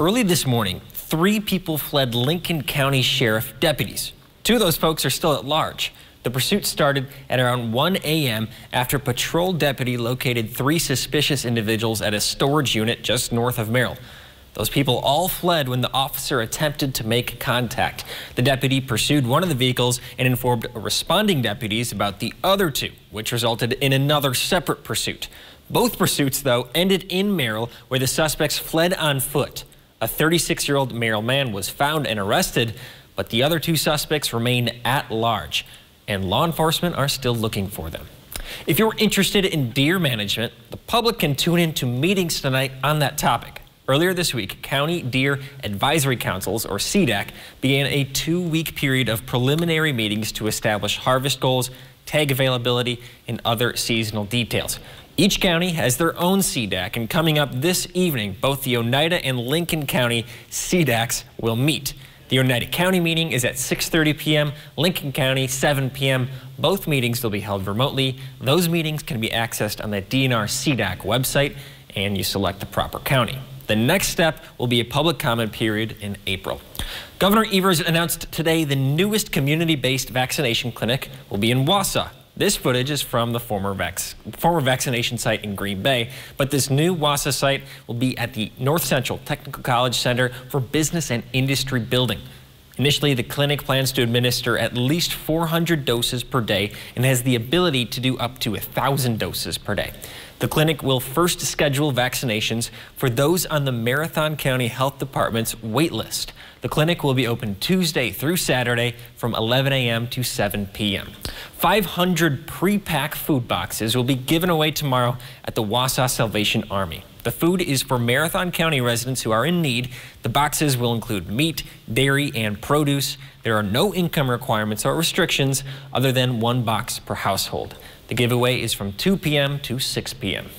Early this morning, three people fled Lincoln County Sheriff deputies. Two of those folks are still at large. The pursuit started at around 1 a.m. after a patrol deputy located three suspicious individuals at a storage unit just north of Merrill. Those people all fled when the officer attempted to make contact. The deputy pursued one of the vehicles and informed responding deputies about the other two, which resulted in another separate pursuit. Both pursuits, though, ended in Merrill, where the suspects fled on foot. A 36 year old male man was found and arrested, but the other two suspects remain at large, and law enforcement are still looking for them. If you're interested in deer management, the public can tune in to meetings tonight on that topic. Earlier this week, County Deer Advisory Councils, or CDAC, began a two-week period of preliminary meetings to establish harvest goals, tag availability, and other seasonal details. Each county has their own CDAC, and coming up this evening, both the Oneida and Lincoln County CDACs will meet. The Oneida County meeting is at 6.30 p.m., Lincoln County 7 p.m. Both meetings will be held remotely. Those meetings can be accessed on the DNR CDAC website, and you select the proper county. The next step will be a public comment period in April. Governor Evers announced today the newest community-based vaccination clinic will be in Wausau. This footage is from the former, former vaccination site in Green Bay, but this new Wausau site will be at the North Central Technical College Center for Business and Industry Building. Initially, the clinic plans to administer at least 400 doses per day and has the ability to do up to 1,000 doses per day. The clinic will first schedule vaccinations for those on the Marathon County Health Department's wait list. The clinic will be open Tuesday through Saturday from 11 a.m. to 7 p.m. 500 pre-pack food boxes will be given away tomorrow at the Wausau Salvation Army. The food is for Marathon County residents who are in need. The boxes will include meat, dairy, and produce. There are no income requirements or restrictions other than one box per household. The giveaway is from 2 p.m. to 6 p.m.